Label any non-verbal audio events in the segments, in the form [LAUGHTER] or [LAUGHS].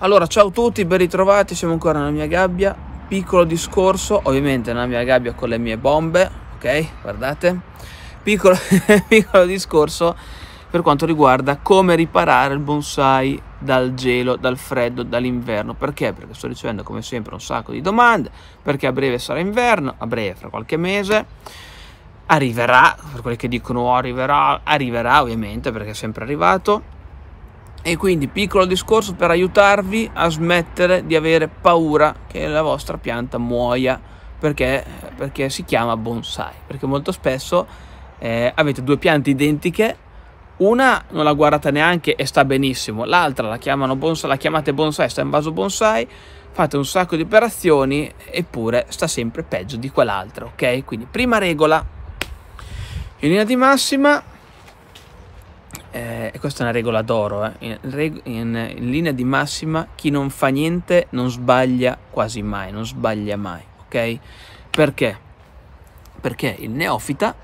Allora, ciao a tutti, ben ritrovati, siamo ancora nella mia gabbia. Piccolo discorso, ovviamente nella mia gabbia con le mie bombe, ok? Guardate. Piccolo, [LAUGHS] piccolo discorso per quanto riguarda come riparare il bonsai dal gelo, dal freddo, dall'inverno. Perché? Perché sto ricevendo come sempre un sacco di domande, perché a breve sarà inverno, a breve fra qualche mese. Arriverà, per quelli che dicono oh, arriverà, arriverà ovviamente perché è sempre arrivato e quindi piccolo discorso per aiutarvi a smettere di avere paura che la vostra pianta muoia perché, perché si chiama bonsai. Perché molto spesso eh, avete due piante identiche, una non la guardate neanche e sta benissimo, l'altra la, bonsai, la chiamate bonsai, sta in vaso bonsai, fate un sacco di operazioni eppure sta sempre peggio di quell'altra, ok? Quindi prima regola, in linea di massima eh, e questa è una regola d'oro, eh. in, in, in, linea di massima chi non fa niente non sbaglia quasi mai, non sbaglia mai, ok? Perché? Perché il neofita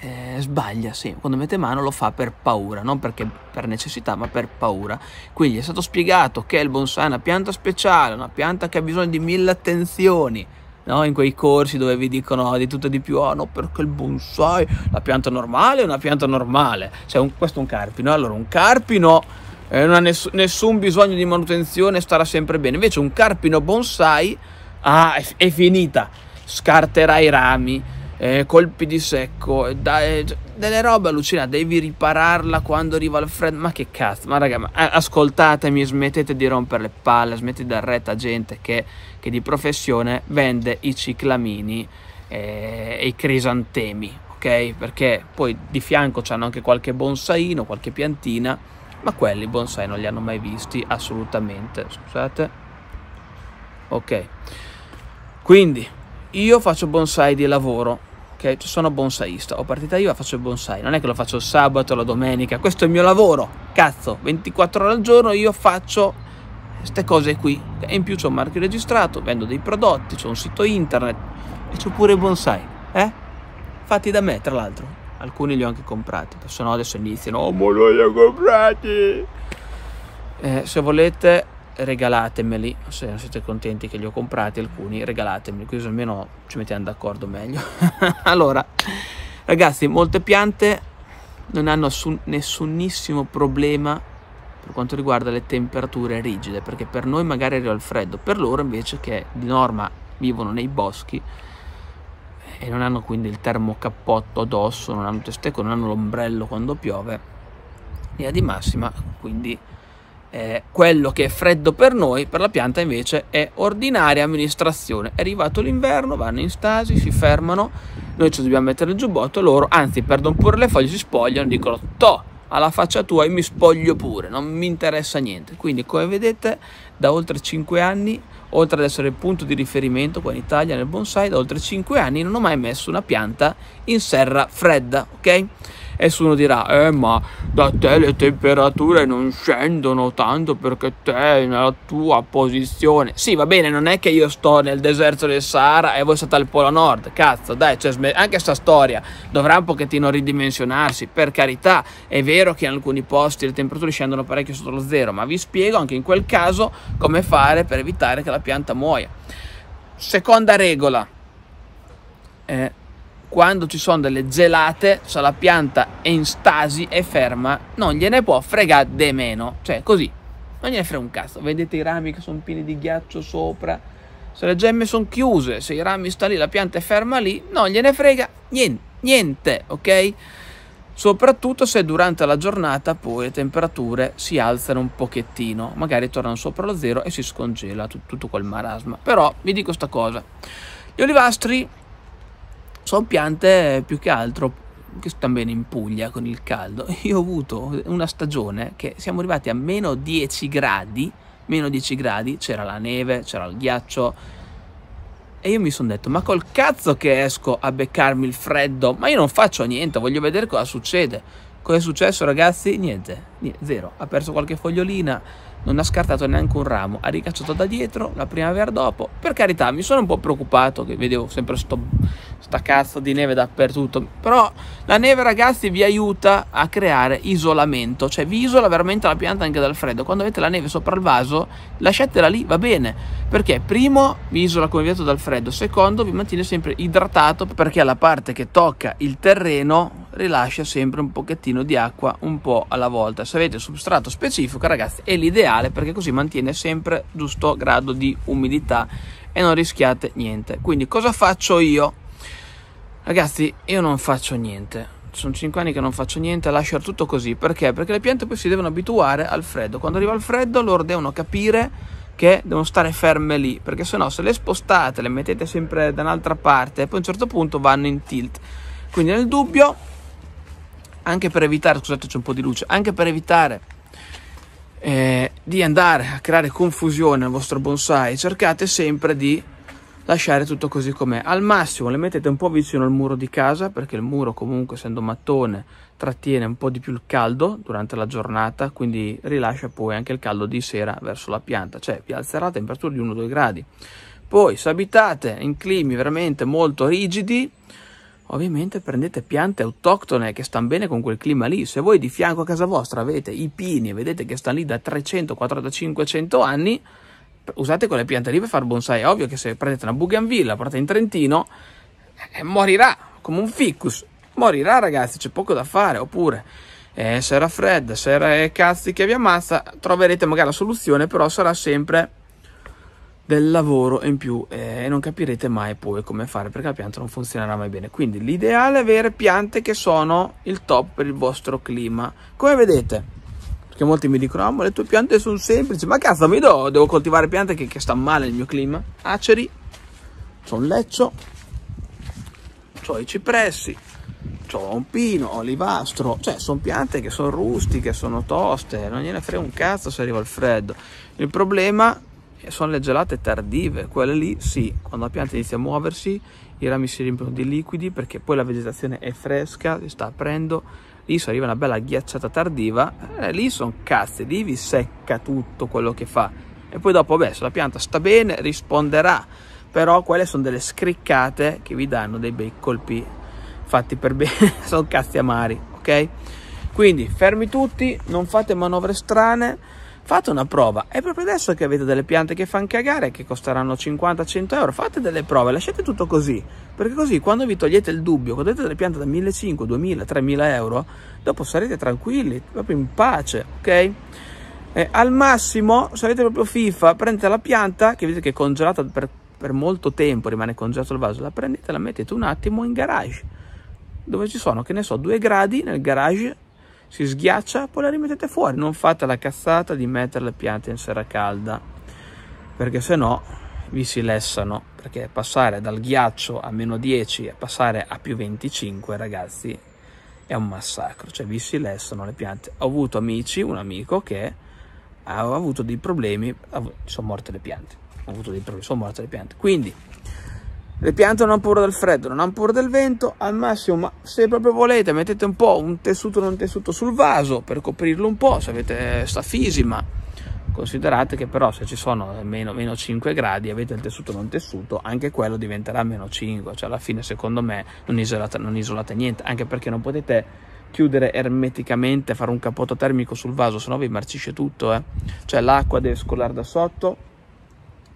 eh, sbaglia, sì, quando mette mano lo fa per paura, non perché per necessità, ma per paura. Quindi è stato spiegato che il bonsai è una pianta speciale, una pianta che ha bisogno di mille attenzioni, no? in quei corsi dove vi dicono di tutto e di più, oh no perché il bonsai, la pianta normale è una pianta normale, cioè un, questo è un carpino, allora un carpino eh, non ha ness- nessun bisogno di manutenzione, starà sempre bene, invece un carpino bonsai, ah, è, è finita, scarterà i rami, eh, colpi di secco, da, eh, delle robe allucinanti, devi ripararla quando arriva il freddo, ma che cazzo, ma raga, ma, ascoltatemi, smettete di rompere le palle, smettete di dar retta a gente che, che, di professione vende i ciclamini eh, e i crisantemi, ok? Perché poi di fianco c'hanno anche qualche bonsaino, qualche piantina, ma quelli bonsai non li hanno mai visti assolutamente, scusate. Ok, quindi io faccio bonsai di lavoro, che sono bonsaista, ho partita IVA, faccio il bonsai, non è che lo faccio il sabato, la domenica, questo è il mio lavoro, cazzo, 24 ore al giorno io faccio queste cose qui, e in più ho un marchio registrato, vendo dei prodotti, ho un sito internet e c'ho pure il bonsai, eh? Fatti da me, tra l'altro, alcuni li ho anche comprati, se no adesso iniziano, oh ma li ho comprati! Eh, se volete regalatemeli, se siete contenti che li ho comprati alcuni, regalatemeli, così almeno ci mettiamo d'accordo meglio. [LAUGHS] allora, ragazzi, molte piante non hanno nessun, nessunissimo problema per quanto riguarda le temperature rigide, perché per noi magari arriva il freddo, per loro invece che di norma vivono nei boschi e non hanno quindi il termocappotto addosso, non hanno testeco, non hanno l'ombrello quando piove, via di massima, quindi eh, quello che è freddo per noi, per la pianta invece è ordinaria amministrazione. È arrivato l'inverno, vanno in stasi, si fermano, noi ci dobbiamo mettere il giubbotto, loro anzi perdono pure le foglie, si spogliano, dicono to, alla faccia tua io mi spoglio pure, non mi interessa niente. Quindi come vedete da oltre 5 anni, oltre ad essere il punto di riferimento qua in Italia nel bonsai, da oltre 5 anni non ho mai messo una pianta in serra fredda, ok? Nessuno dirà eh ma da te le temperature non scendono tanto perché te nella tua posizione. Sì va bene non è che io sto nel deserto del Sahara e voi state al Polo Nord. Cazzo dai cioè, anche sta storia dovrà un pochettino ridimensionarsi. Per carità è vero che in alcuni posti le temperature scendono parecchio sotto lo zero ma vi spiego anche in quel caso come fare per evitare che la pianta muoia. Seconda regola. Eh, quando ci sono delle gelate, se la pianta è in stasi, è ferma, non gliene può fregare de meno. Cioè, così, non gliene frega un cazzo. Vedete i rami che sono pieni di ghiaccio sopra? Se le gemme sono chiuse, se i rami stanno lì, la pianta è ferma lì, non gliene frega niente, niente, ok? Soprattutto se durante la giornata poi le temperature si alzano un pochettino, magari tornano sopra lo zero e si scongela tutto, quel marasma. Però vi dico sta cosa, gli olivastri sono piante più che altro che stanno bene in Puglia con il caldo. [LAUGHS] Io ho avuto una stagione che siamo arrivati a meno 10 gradi, meno 10 gradi, c'era la neve, c'era il ghiaccio e io mi sono detto ma col cazzo che esco a beccarmi il freddo, ma io non faccio niente, voglio vedere cosa succede. Cosa è successo ragazzi? Niente zero. Ha perso qualche fogliolina, non ha scartato neanche un ramo, ha ricacciato da dietro la primavera dopo. Per carità, mi sono un po' preoccupato che vedevo sempre sto, sta cazzo di neve dappertutto, però la neve ragazzi vi aiuta a creare isolamento, cioè vi isola veramente la pianta anche dal freddo. Quando avete la neve sopra il vaso, lasciatela lì, va bene, perché primo vi isola come vi detto dal freddo, secondo vi mantiene sempre idratato perché la parte che tocca il terreno rilascia sempre un pochettino di acqua un po' alla volta. Se avete substrato specifico, ragazzi, è l'ideale perché così mantiene sempre giusto grado di umidità e non rischiate niente. Quindi cosa faccio io? Ragazzi, io non faccio niente. Sono 5 anni che non faccio niente, lascio tutto così. Perché? Perché le piante poi si devono abituare al freddo. Quando arriva il freddo loro devono capire che devono stare ferme lì, perché se no se le spostate, le mettete sempre da un'altra parte, poi a un certo punto vanno in tilt. Quindi nel dubbio anche per evitare, scusate c'è un po' di luce, anche per evitare eh, di andare a creare confusione nel vostro bonsai, cercate sempre di lasciare tutto così com'è. Al massimo le mettete un po' vicino al muro di casa, perché il muro comunque essendo mattone trattiene un po' di più il caldo durante la giornata, quindi rilascia poi anche il caldo di sera verso la pianta, cioè vi alzerà la temperatura di 1-2 gradi. Poi se abitate in climi veramente molto rigidi, ovviamente prendete piante autoctone che stanno bene con quel clima lì. Se voi di fianco a casa vostra avete i pini e vedete che stanno lì da 300, 400, 500 anni, usate quelle piante lì per fare bonsai. È ovvio che se prendete una bougainville, la portate in Trentino, eh, morirà come un ficus. Morirà ragazzi, c'è poco da fare. Oppure, eh, se era fredda, se era cazzi che vi ammazza, troverete magari la soluzione, però sarà sempre del lavoro in più eh, e non capirete mai poi come fare perché la pianta non funzionerà mai bene. Quindi l'ideale è avere piante che sono il top per il vostro clima. Come vedete, perché molti mi dicono, ah, ma le tue piante sono semplici, ma cazzo mi do, devo coltivare piante che, che stanno male nel mio clima. Aceri, c'ho un leccio, c'ho i cipressi, c'ho un pino, olivastro, cioè sono piante che sono rustiche, sono toste, non gliene frega un cazzo se arriva il freddo. Il problema sono le gelate tardive, quelle lì sì, quando la pianta inizia a muoversi i rami si riempiono di liquidi perché poi la vegetazione è fresca, si sta aprendo, lì se arriva una bella ghiacciata tardiva, eh, lì sono cazzi, lì vi secca tutto quello che fa e poi dopo beh se la pianta sta bene risponderà, però quelle sono delle scriccate che vi danno dei bei colpi fatti per bene, [LAUGHS] sono cazzi amari, ok? Quindi fermi tutti, non fate manovre strane, fate una prova. È proprio adesso che avete delle piante che fanno cagare, che costeranno 50-100 euro. Fate delle prove, lasciate tutto così. Perché così quando vi togliete il dubbio, quando avete delle piante da 1500, 2000, 3000 euro, dopo sarete tranquilli, proprio in pace, ok? Eh, al massimo, se avete proprio FIFA, prendete la pianta, che vedete che è congelata per, per molto tempo, rimane congelato il vaso, la prendete, la mettete un attimo in garage, dove ci sono, che ne so, due gradi nel garage si sghiaccia, poi la rimettete fuori. Non fate la cazzata di mettere le piante in sera calda, perché se no vi si lessano. Perché passare dal ghiaccio a meno 10 e passare a più 25, ragazzi, è un massacro. Cioè vi si lessano le piante. Ho avuto amici, un amico che ha avuto dei problemi, sono morte le piante. Ho avuto dei problemi, sono morte le piante. Quindi le piante non hanno paura del freddo, non hanno paura del vento, al massimo, ma se proprio volete, mettete un po' un tessuto non tessuto sul vaso per coprirlo un po', se avete stafisima. Considerate che però se ci sono meno, meno 5 gradi avete il tessuto non tessuto, anche quello diventerà meno 5, cioè alla fine secondo me non isolate, non isolate niente, anche perché non potete chiudere ermeticamente, fare un capoto termico sul vaso, se no vi marcisce tutto, eh. Cioè l'acqua deve scolare da sotto,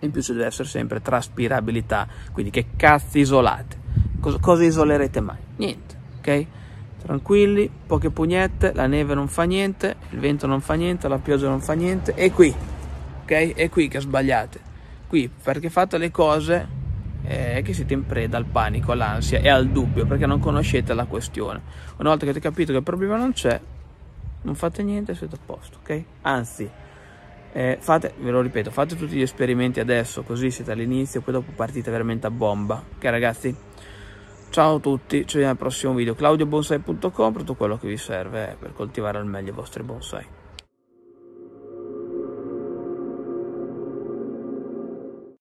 in più ci deve essere sempre traspirabilità, quindi che cazzo isolate? Cosa, cosa isolerete mai? Niente, ok? Tranquilli, poche pugnette, la neve non fa niente, il vento non fa niente, la pioggia non fa niente, è qui, ok? È qui che sbagliate. Qui, perché fate le cose eh, che siete in preda al panico, all'ansia e al dubbio, perché non conoscete la questione. Una volta che avete capito che il problema non c'è, non fate niente e siete a posto, ok? Anzi, eh, fate, ve lo ripeto, fate tutti gli esperimenti adesso, così siete all'inizio, poi dopo partite veramente a bomba. Ok ragazzi? Ciao a tutti, ci vediamo al prossimo video. claudiobonsai.com tutto quello che vi serve per coltivare al meglio i vostri bonsai.